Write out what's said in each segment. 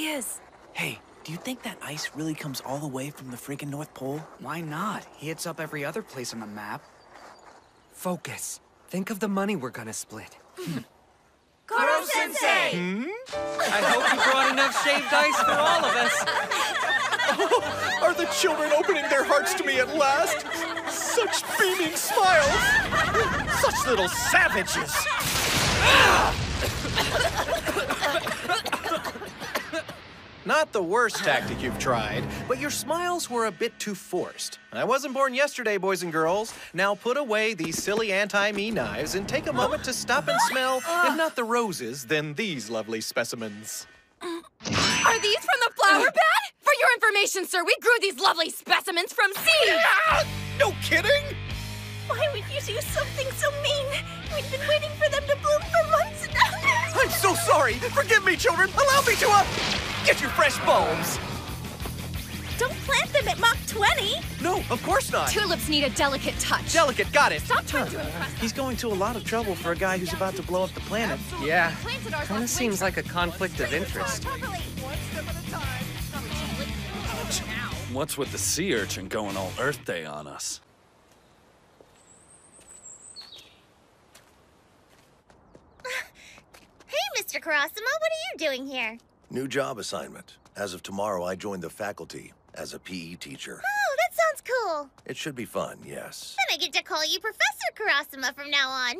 he is. Hey, do you think that ice really comes all the way from the friggin' North Pole? Why not? He hits up every other place on the map. Focus. Think of the money we're gonna split. Koro Sensei! Hmm? I hope you brought enough shaved ice for all of us. Are the children opening their hearts to me at last? Such beaming smiles! Such little savages! Not the worst tactic you've tried, but your smiles were a bit too forced. I wasn't born yesterday, boys and girls. Now put away these silly anti-me knives and take a moment to stop and smell, if not the roses, then these lovely specimens. Are these from the flower bed? For your information, sir, we grew these lovely specimens from seeds! Ah, no kidding! Why would you do something so mean? We've been waiting for them to bloom for months now. I'm so sorry! Forgive me, children! Allow me to, uh, get your fresh bulbs! Don't plant them at Mach 20. No, of course not! Tulips need a delicate touch. Delicate, got it! Stop trying to impress He's going to a lot of trouble for a guy who's about to blow up the planet. Yeah, kinda seems winter. like a conflict of interest. What's with the sea urchin going all Earth Day on us? Hey, Mr. Karasuma, what are you doing here? New job assignment. As of tomorrow, I join the faculty as a PE teacher. Oh, that sounds cool. It should be fun, yes. Then I get to call you Professor Karasuma from now on.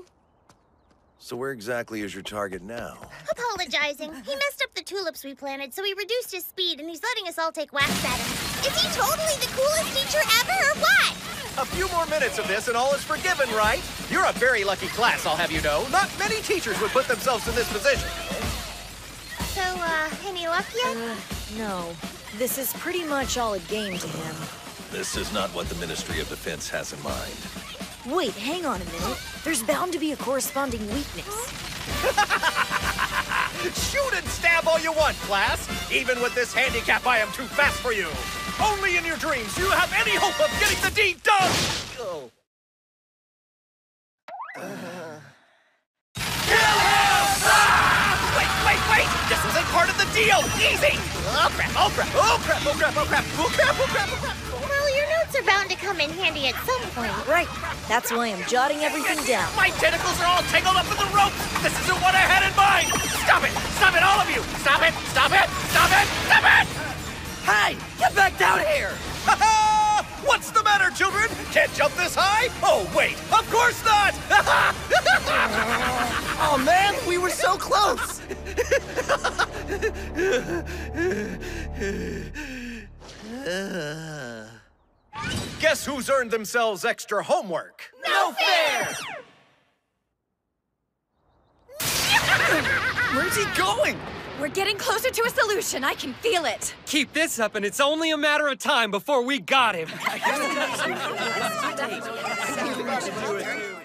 So where exactly is your target now? Apologizing. He messed up the tulips we planted, so he reduced his speed, and he's letting us all take whacks at him. Is he totally the coolest teacher ever, or what? A few more minutes of this and all is forgiven, right? You're a very lucky class, I'll have you know. Not many teachers would put themselves in this position. So, uh, any luck yet? Uh, no. This is pretty much all a game to him. This is not what the Ministry of Defense has in mind. Wait, hang on a minute. There's bound to be a corresponding weakness. Shoot and stab all you want, class. Even with this handicap, I am too fast for you. Only in your dreams do you have any hope of getting the deed done. part of the deal! Easy! Oh, oh crap, oh crap, oh crap, oh crap, oh crap, oh crap, oh crap! Well, your notes are bound to come in handy at some point. Right. That's why I'm jotting everything down. My tentacles are all tangled up in the rope! This isn't what I had in mind! Stop it! Stop it, all of you! Stop it! Stop it! Stop it! Stop it! Hey! Get back down here! Ha ha! What's the matter, children? Can't jump this high? Oh, wait, of course not! oh, man, we were so close! Guess who's earned themselves extra homework? No fair! Where's he going? We're getting closer to a solution. I can feel it. Keep this up, and it's only a matter of time before we got him.